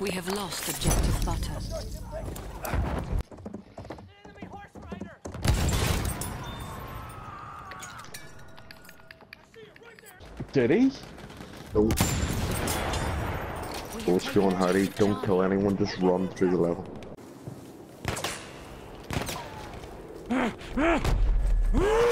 We have lost objective butter. Did he? Don't. What's going, Harry? Don't kill anyone, just run through the level.